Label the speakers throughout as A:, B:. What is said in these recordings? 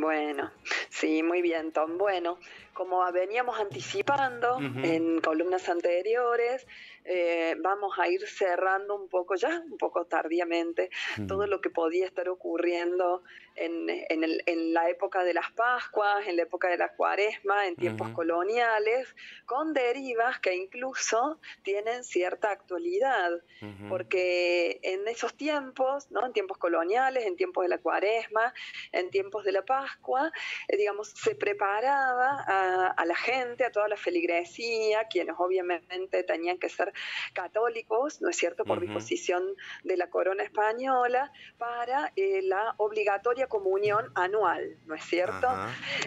A: Bueno, sí, muy bien, Tom. Bueno, como veníamos anticipando en columnas anteriores, eh, vamos a ir cerrando un poco ya, un poco tardíamente, todo lo que podía estar ocurriendo en, en, la época de las Pascuas, en la época de la Cuaresma, en tiempos coloniales, con derivas que incluso tienen cierta actualidad, porque en esos tiempos, ¿no? en tiempos coloniales, en tiempos de la Cuaresma, en tiempos de la Pascua, eh, digamos, se preparaba a, a la gente, a toda la feligresía, quienes obviamente tenían que ser católicos, ¿no es cierto?, por disposición de la corona española, para eh, la obligatoria comunión anual, ¿no es cierto?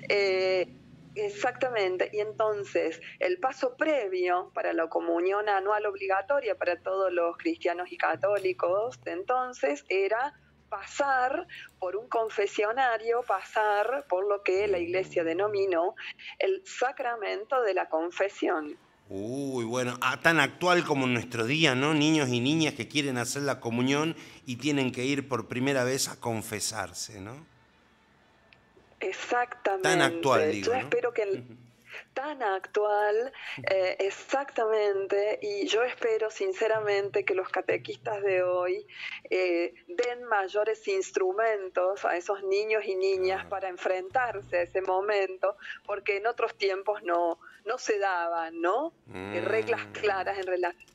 A: Eh, exactamente, y entonces el paso previo para la comunión anual obligatoria para todos los cristianos y católicos de entonces era pasar por un confesionario, pasar por lo que la iglesia denominó el sacramento de la confesión.
B: Uy, bueno, tan actual como en nuestro día, ¿no? Niños y niñas que quieren hacer la comunión y tienen que ir por primera vez a confesarse, ¿no?
A: Exactamente.
B: Tan actual, digo.
A: Yo espero que tan actual, eh, exactamente, y yo espero sinceramente que los catequistas de hoy eh, den mayores instrumentos a esos niños y niñas para enfrentarse a ese momento, porque en otros tiempos no, no se daban, ¿no? Mm. Reglas claras en relación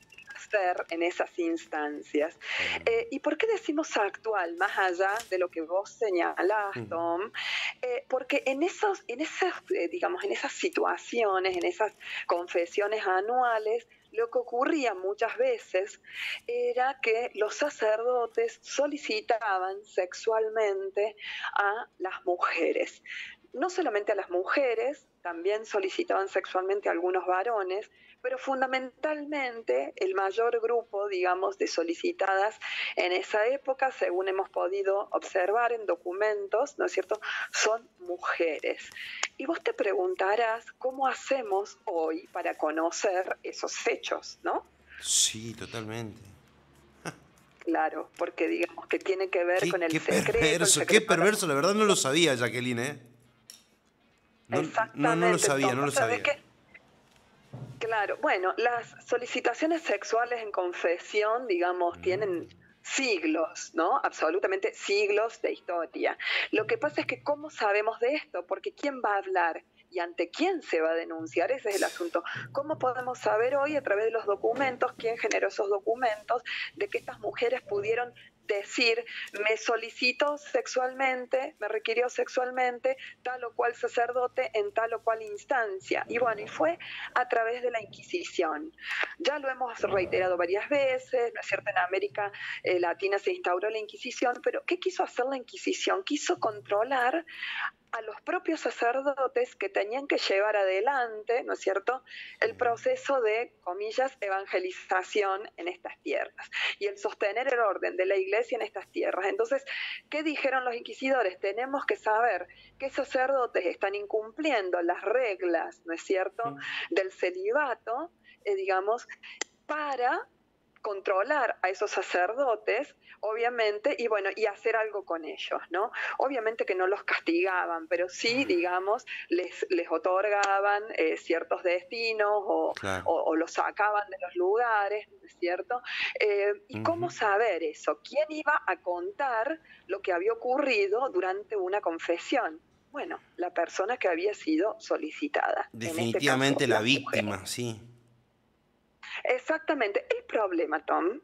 A: en esas instancias. Eh, ¿Y por qué decimos actual, más allá de lo que vos señalás, Tom? Eh, porque en, esos, en, esas, eh, digamos, en esas situaciones, en esas confesiones anuales, lo que ocurría muchas veces era que los sacerdotes solicitaban sexualmente a las mujeres. No solamente a las mujeres, también solicitaban sexualmente a algunos varones, pero fundamentalmente el mayor grupo, digamos, de solicitadas en esa época, según hemos podido observar en documentos, ¿no es cierto?, son mujeres. Y vos te preguntarás cómo hacemos hoy para conocer esos hechos, ¿no?
B: Sí, totalmente.
A: Claro, porque digamos que tiene que ver con el
B: qué
A: secreto.
B: Perverso, qué perverso, la verdad no lo sabía, Jacqueline, ¿eh?
A: No,
B: no, no, lo sabía, no lo sabía.
A: Claro, bueno, las solicitaciones sexuales en confesión, digamos, tienen siglos, ¿no? Absolutamente siglos de historia. Lo que pasa es que ¿cómo sabemos de esto? Porque ¿quién va a hablar? ¿Y ante quién se va a denunciar? Ese es el asunto. ¿Cómo podemos saber hoy, a través de los documentos, quién generó esos documentos, de que estas mujeres pudieron decir, me solicitó sexualmente, me requirió sexualmente tal o cual sacerdote en tal o cual instancia. Y bueno, y fue a través de la Inquisición. Ya lo hemos reiterado varias veces, ¿no es cierto? En América eh, Latina se instauró la Inquisición, pero ¿qué quiso hacer la Inquisición? Quiso controlar a los propios sacerdotes que tenían que llevar adelante, ¿no es cierto?, el proceso de, comillas, evangelización en estas tierras y el sostener el orden de la iglesia en estas tierras. Entonces, ¿qué dijeron los inquisidores? Tenemos que saber qué sacerdotes están incumpliendo las reglas, ¿no es cierto?, del celibato, eh, digamos, para controlar a esos sacerdotes, obviamente, y bueno, y hacer algo con ellos, ¿no? Obviamente que no los castigaban, pero sí, digamos, les, les otorgaban eh, ciertos destinos o, o, los sacaban de los lugares, ¿es cierto? Eh, ¿Y cómo saber eso? ¿Quién iba a contar lo que había ocurrido durante una confesión? Bueno, la persona que había sido solicitada.
B: Este Definitivamente la, víctima, sí.
A: Exactamente. El problema, Tom,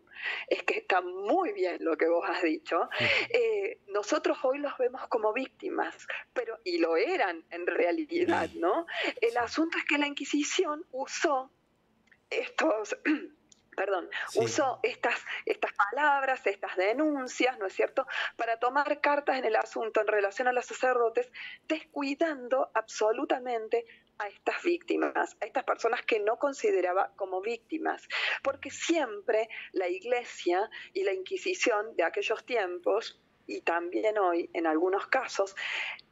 A: es que está muy bien lo que vos has dicho. Eh, nosotros hoy los vemos como víctimas, pero y lo eran en realidad, ¿no? El asunto es que la Inquisición usó estos perdón, usó estas, estas palabras, estas denuncias, ¿no es cierto?, para tomar cartas en el asunto en relación a los sacerdotes, descuidando absolutamente a estas víctimas, a estas personas que no consideraba como víctimas, porque siempre la Iglesia y la Inquisición de aquellos tiempos y también hoy, en algunos casos,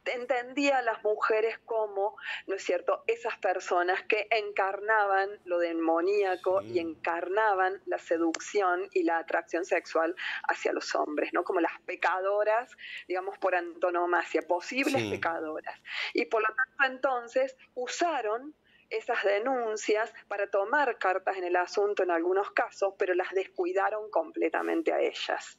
A: entendía a las mujeres como, ¿no es cierto?, esas personas que encarnaban lo demoníaco y encarnaban la seducción y la atracción sexual hacia los hombres, ¿no? Como las pecadoras, digamos, por antonomasia, posibles pecadoras. Y por lo tanto, entonces, usaron esas denuncias para tomar cartas en el asunto en algunos casos, pero las descuidaron completamente a ellas.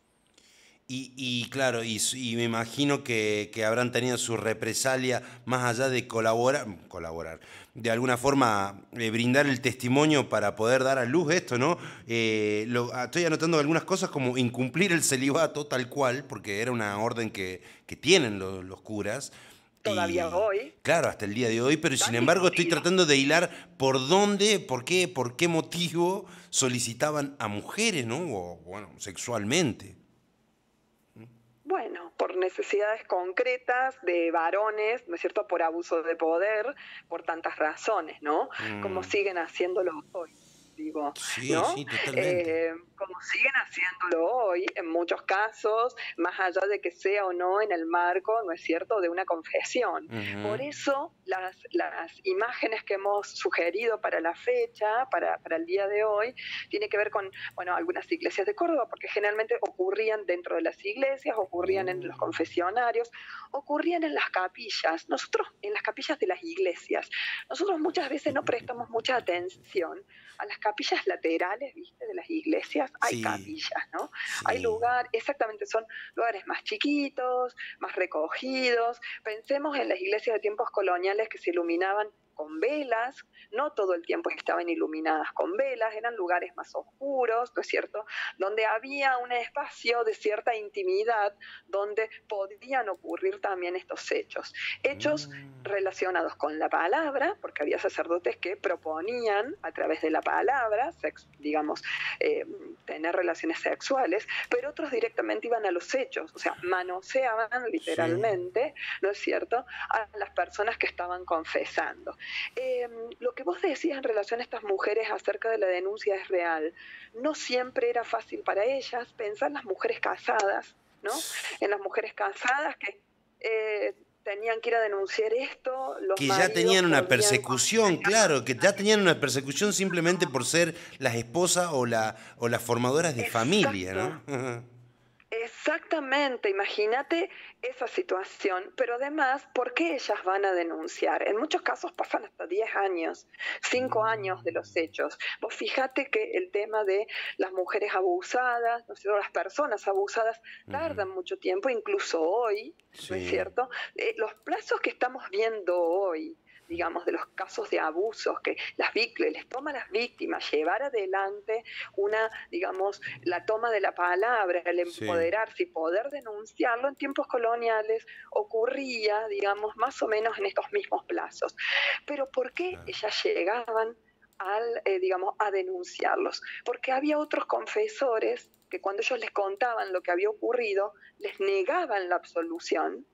B: Y, claro, y, me imagino que, habrán tenido su represalia más allá de colaborar, colaborar de alguna forma eh, brindar el testimonio para poder dar a luz esto, ¿no? Eh, ah, estoy anotando algunas cosas como incumplir el celibato tal cual, porque era una orden que, tienen los, curas.
A: Todavía hoy.
B: Claro, hasta el día de hoy, pero sin embargo estoy tratando de hilar por dónde, por qué, por qué motivo solicitaban a mujeres, ¿no? O, bueno, sexualmente
A: bueno, por necesidades concretas de varones, ¿no es cierto?, por abuso de poder, por tantas razones, ¿no? Como mm. siguen haciéndolo hoy digo, ¿no? Eh, como siguen haciéndolo hoy, en muchos casos, más allá de que sea o no en el marco, ¿no es cierto?, de una confesión. Por eso las, las imágenes que hemos sugerido para la fecha, para, para el día de hoy, tiene que ver con, bueno, algunas iglesias de Córdoba, porque generalmente ocurrían dentro de las iglesias, ocurrían en los mm. confesionarios, ocurrían en las capillas. Nosotros, en las capillas de las iglesias, nosotros muchas veces no prestamos mucha atención a las capillas laterales, ¿viste? De las iglesias, hay capillas, ¿no? Hay lugar, exactamente, son lugares más chiquitos, más recogidos. Pensemos en las iglesias de tiempos coloniales que se iluminaban con velas, no todo el tiempo estaban iluminadas con velas, eran lugares más oscuros, ¿no es cierto?, donde había un espacio de cierta intimidad donde podían ocurrir también estos hechos. Hechos mm. relacionados con la palabra, porque había sacerdotes que proponían a través de la palabra, digamos, eh, tener relaciones sexuales, pero otros directamente iban a los hechos, o sea, manoseaban literalmente, ¿no es cierto?, a las personas que estaban confesando. Em, lo que vos decías en relación a estas mujeres acerca de la denuncia es real. No siempre era fácil para ellas pensar en las mujeres casadas, ¿no? En las mujeres casadas que eh, tenían que ir a denunciar esto.
B: que ya tenían una persecución, claro, que ya tenían una persecución simplemente por ser las esposas o, la, o las formadoras de familia, ¿no?
A: Exactamente, imagínate esa situación, pero además, ¿por qué ellas van a denunciar? En muchos casos pasan hasta 10 años, 5 mm. años de los hechos. Vos fíjate que el tema de las mujeres abusadas, ¿no las personas abusadas, tardan mucho tiempo, incluso hoy, ¿no es cierto? Eh, los plazos que estamos viendo hoy, digamos, de los casos de abusos que las víctimas, les toma a las víctimas llevar adelante una, digamos, la toma de la palabra, el empoderarse y poder denunciarlo en tiempos coloniales ocurría, digamos, más o menos en estos mismos plazos. Pero ¿por qué ellas llegaban al, eh, digamos, a denunciarlos? Porque había otros confesores que cuando ellos les contaban lo que había ocurrido, les negaban la absolución,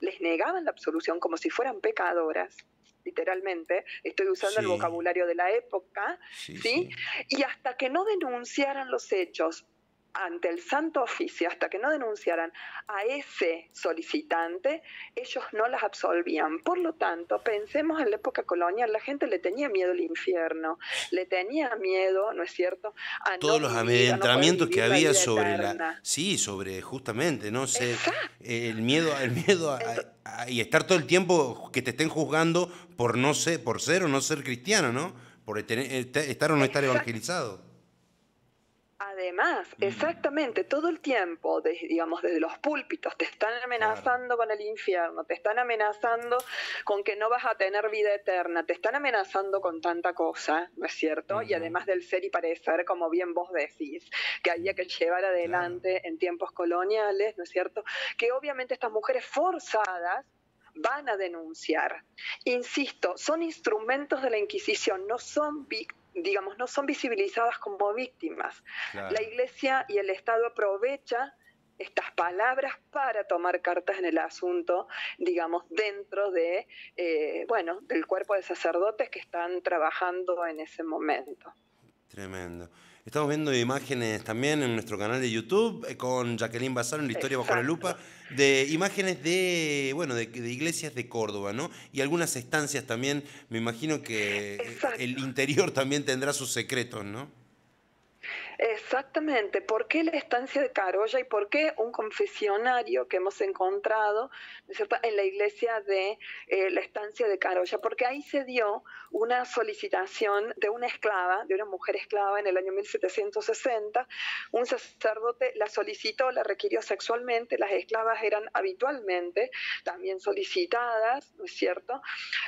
A: les negaban la absolución como si fueran pecadoras literalmente, estoy usando el vocabulario de la época, sí, Y hasta que no denunciaran los hechos ante el Santo Oficio, hasta que no denunciaran a ese solicitante, ellos no las absolvían. Por lo tanto, pensemos en la época colonial, la gente le tenía miedo al infierno, le tenía miedo, ¿no es cierto?
B: A Todos los amedrentamientos que había sobre la... Sí, sobre justamente, ¿no? sé el miedo, el miedo a, y estar todo el tiempo que te estén juzgando por no ser, por ser o no ser cristiano, ¿no? Por estar o no estar evangelizado.
A: Además, mm. exactamente, todo el tiempo, digamos, desde los púlpitos, te están amenazando con el infierno, te están amenazando con que no vas a tener vida eterna, te están amenazando con tanta cosa, ¿no es cierto? Y además del ser y parecer, como bien vos decís, que había que llevar adelante en tiempos coloniales, ¿no es cierto? Que obviamente estas mujeres forzadas van a denunciar. Insisto, son instrumentos de la Inquisición, no son víctimas digamos, no son visibilizadas como víctimas. La Iglesia y el Estado aprovecha estas palabras para tomar cartas en el asunto, digamos, dentro de, eh, bueno, del cuerpo de sacerdotes que están trabajando en ese momento.
B: Tremendo. Estamos viendo imágenes también en nuestro canal de YouTube eh, con Jacqueline Bazar en la historia bajo la lupa de imágenes de bueno de, iglesias de Córdoba, ¿no? Y algunas estancias también. Me imagino que el interior también tendrá sus secretos, ¿no?
A: Exactamente, ¿por qué la estancia de Carolla y por qué un confesionario que hemos encontrado en la iglesia de eh, la estancia de Carolla? Porque ahí se dio una solicitación de una esclava, de una mujer esclava en el año 1760. Un sacerdote la solicitó, la requirió sexualmente, las esclavas eran habitualmente también solicitadas, ¿no es cierto?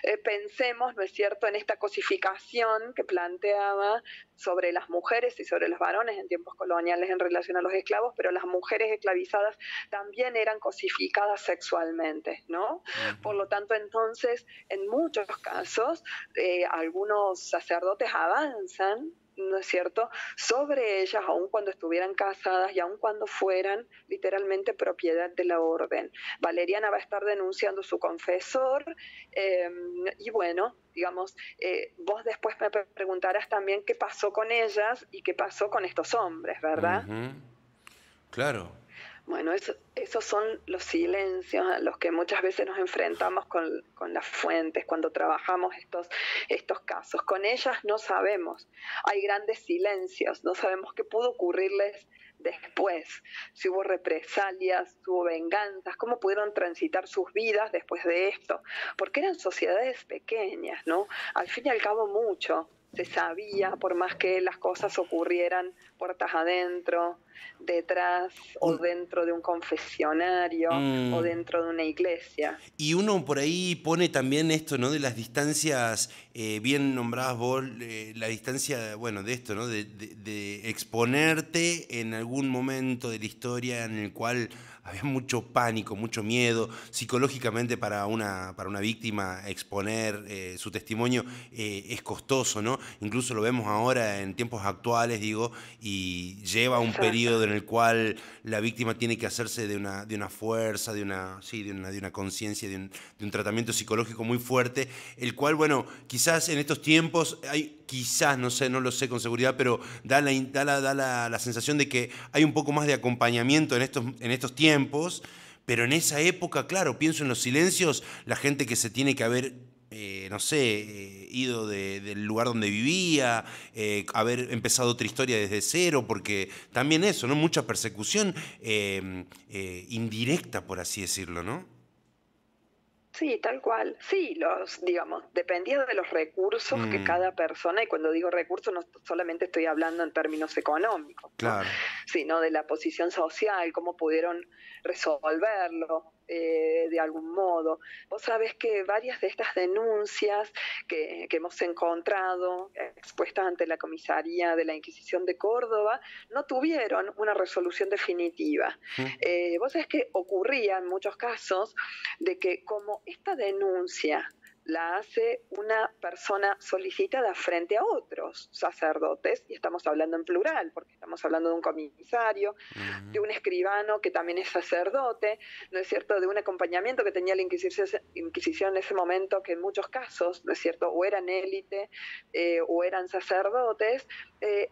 A: Eh, pensemos, ¿no es cierto?, en esta cosificación que planteaba sobre las mujeres y sobre los varones en tiempos coloniales en relación a los esclavos, pero las mujeres esclavizadas también eran cosificadas sexualmente, ¿no? Por lo tanto, entonces, en muchos casos, eh, algunos sacerdotes avanzan ¿no es cierto?, sobre ellas, aun cuando estuvieran casadas y aun cuando fueran literalmente propiedad de la orden. Valeriana va a estar denunciando su confesor em, y bueno, digamos, eh, vos después me preguntarás también qué pasó con ellas y qué pasó con estos hombres, ¿verdad?
B: Claro.
A: Bueno, esos son los silencios a los que muchas veces nos enfrentamos con, las fuentes cuando trabajamos estos, estos casos. Con ellas no sabemos, hay grandes silencios, no sabemos qué pudo ocurrirles después, si hubo represalias, si hubo venganzas, cómo pudieron transitar sus vidas después de esto, porque eran sociedades pequeñas, ¿no? Al fin y al cabo mucho se sabía, por más que las cosas ocurrieran puertas adentro, detrás o dentro de un confesionario o mm. dentro de una iglesia.
B: Y uno por ahí pone también esto, ¿no? De las distancias, eh, bien nombradas vos, eh, la distancia, bueno, de esto, ¿no? De, de exponerte en algún momento de la historia en el cual había mucho pánico, mucho miedo. Psicológicamente para una, para una víctima exponer eh, su testimonio eh, es costoso, ¿no? Incluso lo vemos ahora en tiempos actuales, digo, y lleva un periodo en el cual la víctima tiene que hacerse de una, de una fuerza, de una, sí, de una, de una conciencia, de un, de un tratamiento psicológico muy fuerte, el cual, bueno, quizás en estos tiempos hay quizás, no sé, no lo sé con seguridad, pero da la, da da la, sensación de que hay un poco más de acompañamiento en estos, en estos tiempos, pero en esa época, claro, pienso en los silencios, la gente que se tiene que haber, eh, no sé, eh, ido del lugar donde vivía, eh, haber empezado otra historia desde cero, porque también eso, ¿no? Mucha persecución indirecta, por así decirlo, ¿no?
A: Sí, tal cual. Sí, los, digamos, dependiendo de los recursos que mm. cada persona, y cuando digo recursos no solamente estoy hablando en términos económicos, sino de la posición social, cómo pudieron resolverlo, eh, de algún modo. Vos sabés que varias de estas denuncias que, hemos encontrado expuestas ante la comisaría de la Inquisición de Córdoba no tuvieron una resolución definitiva. Eh, vos sabés que ocurría en muchos casos de que como esta denuncia la hace una persona solicitada frente a otros sacerdotes, y estamos hablando en plural, porque estamos hablando de un comisario, de un escribano que también es sacerdote, ¿no es cierto?, de un acompañamiento que tenía la Inquisición, en ese momento, que en muchos casos, ¿no es cierto?, o eran élite eh, o eran sacerdotes, eh,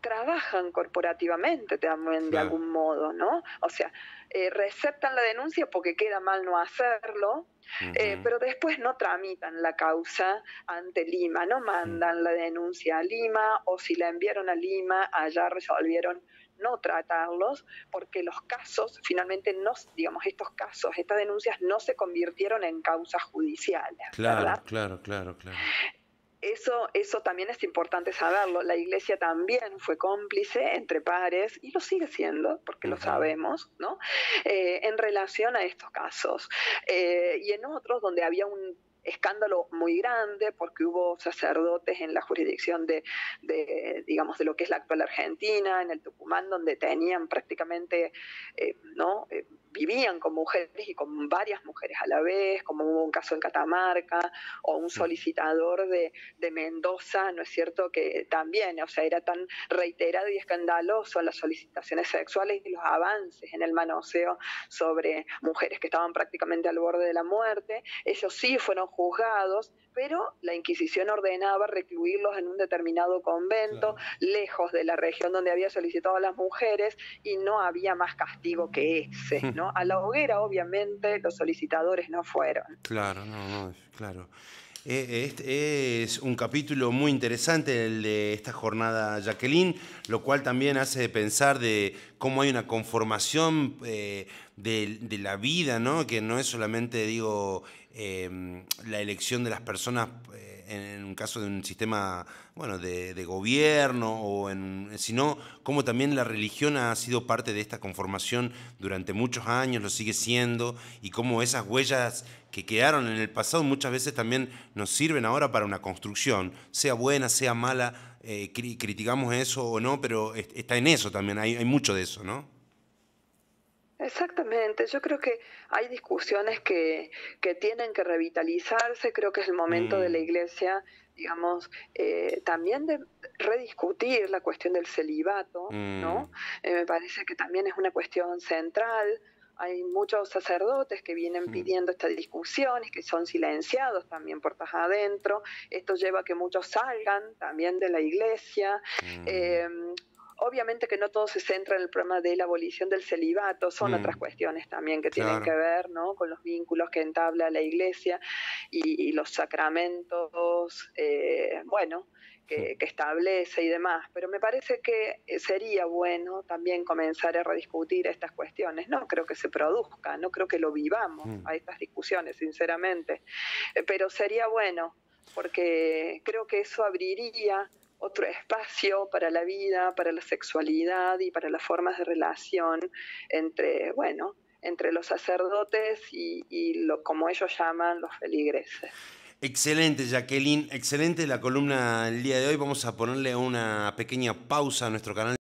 A: trabajan corporativamente también de algún modo, ¿no? O sea, eh, receptan la denuncia porque queda mal no hacerlo, eh, pero después no tramitan la causa ante Lima, no mandan la denuncia a Lima o si la enviaron a Lima, allá resolvieron no tratarlos porque los casos, finalmente no, digamos, estos casos, estas denuncias no se convirtieron en causas judiciales.
B: Claro, claro, claro, claro.
A: Eso, eso también es importante saberlo. La iglesia también fue cómplice entre pares, y lo sigue siendo, porque lo sabemos, ¿no? Eh, en relación a estos casos. Eh, y en otros donde había un escándalo muy grande porque hubo sacerdotes en la jurisdicción de, digamos, de lo que es la actual Argentina, en el Tucumán, donde tenían prácticamente, eh, ¿no? Vivían con mujeres y con varias mujeres a la vez, como hubo un caso en Catamarca, o un solicitador de, de Mendoza, ¿no es cierto?, que también, o sea, era tan reiterado y escandaloso las solicitaciones sexuales y los avances en el manoseo sobre mujeres que estaban prácticamente al borde de la muerte. Ellos sí fueron juzgados, pero la Inquisición ordenaba recluirlos en un determinado convento, lejos de la región donde había solicitado a las mujeres, y no había más castigo que ese, ¿no? A la hoguera, obviamente, los solicitadores no fueron.
B: Claro, no, no, claro. Eh, es un capítulo muy interesante el de esta jornada, Jacqueline, lo cual también hace pensar de cómo hay una conformación eh, de, de, la vida, ¿no? que no es solamente, digo, Em, la elección de las personas eh, en, un caso de un sistema bueno, de, gobierno, o en, sino como también la religión ha sido parte de esta conformación durante muchos años, lo sigue siendo, y cómo esas huellas que quedaron en el pasado muchas veces también nos sirven ahora para una construcción, sea buena, sea mala, eh, criticamos eso o no, pero está en eso también, hay mucho de eso, ¿no?
A: Exactamente, yo creo que hay discusiones que, que tienen que revitalizarse, creo que es el momento de la mm. Iglesia, digamos, eh, también de rediscutir la cuestión del celibato, ¿no? Mm. Eh, me parece que también es una cuestión central, hay muchos sacerdotes que vienen mm. pidiendo esta discusión y que son silenciados también puertas adentro. Esto lleva a que muchos salgan también de la iglesia. Em, Obviamente que no todo se centra en el problema de la abolición del celibato, son otras mm. cuestiones también que tienen que ver ¿no? con los vínculos que entabla la iglesia y, los sacramentos, eh, bueno, que, establece y demás. Pero me parece que sería bueno también comenzar a rediscutir estas cuestiones. No creo que se produzca, no creo que lo vivamos mm. a estas discusiones, sinceramente. Eh, pero sería bueno, porque creo que eso abriría otro espacio para la vida, para la sexualidad y para las formas de relación entre, bueno, entre los sacerdotes y, lo, como ellos llaman los feligreses.
B: Excelente, Jacqueline, excelente la columna del día de hoy. Vamos a ponerle una pequeña pausa a nuestro canal.